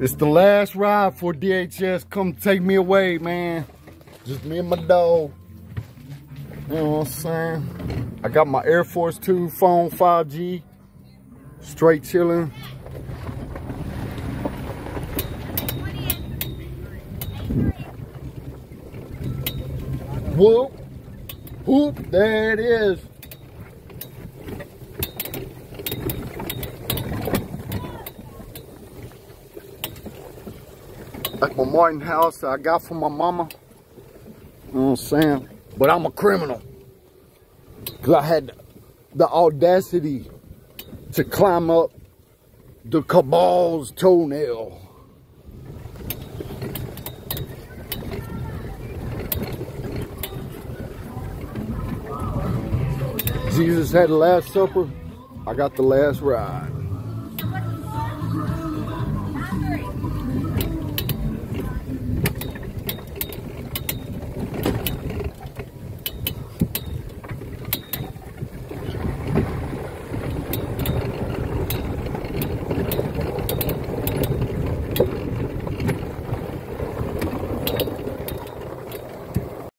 It's the last ride for DHS. Come take me away, man. Just me and my dog. You know what I'm saying? I got my Air Force 2 phone 5G. Straight chilling. Whoop. Whoop. There it is. Like my Martin house I got from my mama. You know what I'm saying? But I'm a criminal. Because I had the audacity to climb up the cabal's toenail. Jesus had the last supper. I got the last ride.